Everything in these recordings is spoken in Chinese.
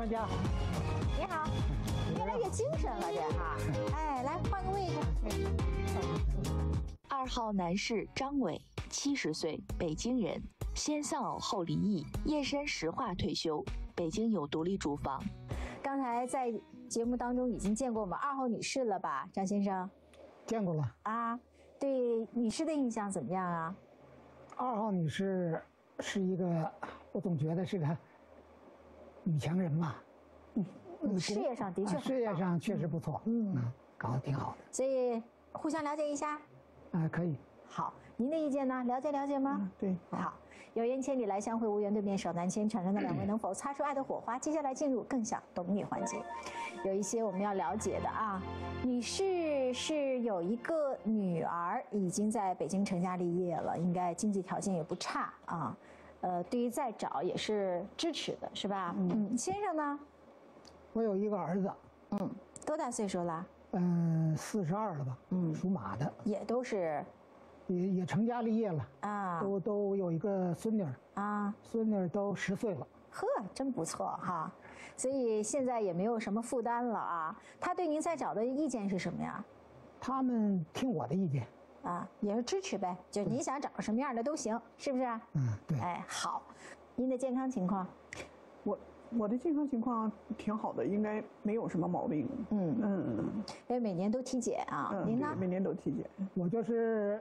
专家。你好，越来越精神了，这哈。哎，来换个位置。二号男士张伟，七十岁，北京人，先丧偶后离异，燕山石化退休，北京有独立住房。刚才在节目当中已经见过我们二号女士了吧，张先生？见过了。啊，对女士的印象怎么样啊？二号女士是一个，我总觉得是个女强人嘛。嗯，事业上的确、啊，事业上确实不错，嗯，搞得挺好的。所以互相了解一下，啊，可以。好，您的意见呢？了解了解吗？嗯、对，好。有缘千里来相会，无缘对面手难牵。场上的两位能否擦出爱的火花？接下来进入更想懂你环节，有一些我们要了解的啊。女士是有一个女儿，已经在北京成家立业了，应该经济条件也不差啊。呃，对于再找也是支持的，是吧？嗯。先生呢？我有一个儿子，嗯，多大岁数了？嗯，四十二了吧？嗯，属马的，也都是，也也成家立业了啊，都都有一个孙女啊，孙女都十岁了，呵，真不错哈，所以现在也没有什么负担了啊。他对您再找的意见是什么呀？他们听我的意见，啊，也是支持呗，就你想找什么样的都行，是不是？嗯，对。哎，好，您的健康情况，我。我的健康情况挺好的，应该没有什么毛病。嗯嗯，因为每年都体检啊。您呢？每年都体检。我就是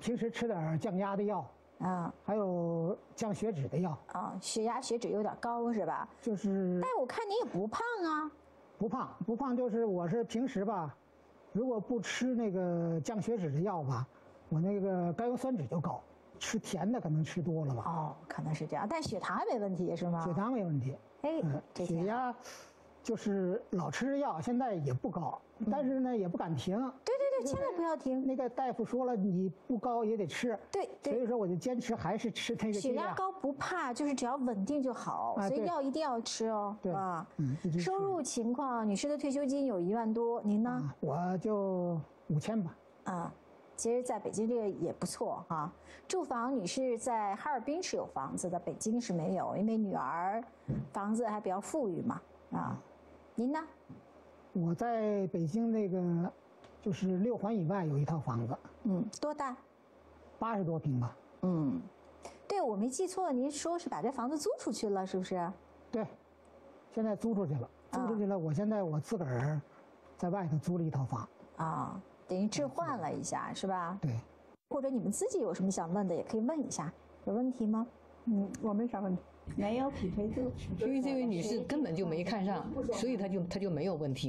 平时吃点降压的药啊，还有降血脂的药啊。血压、血脂有点高是吧？就是。但我看你也不胖啊。不胖不胖，就是我是平时吧，如果不吃那个降血脂的药吧，我那个甘油酸酯就高。吃甜的可能吃多了吧？哦，可能是这样，但血糖没问题是吗？血糖没问题。哎，血压就是老吃药，现在也不高，但是呢也不敢停。对对对，千万不要停。那个大夫说了，你不高也得吃。对，所以说我就坚持还是吃那个。血压高不怕，就是只要稳定就好，所以药一定要吃哦。对啊，嗯。收入情况，女士的退休金有一万多，您呢？我就五千吧。啊。其实，在北京这个也不错哈。住房，女士在哈尔滨是有房子的，北京是没有，因为女儿房子还比较富裕嘛。啊，您呢？我在北京那个，就是六环以外有一套房子。嗯，多大？八十多平吧。嗯，对我没记错，您说是把这房子租出去了，是不是？对，现在租出去了，租出去了。我现在我自个儿在外头租了一套房。啊。等于置换了一下，是吧？对。或者你们自己有什么想问的，也可以问一下。有问题吗？嗯，我没啥问题。没有匹配度。因为这位女士根本就没看上，所以她就她就没有问题了。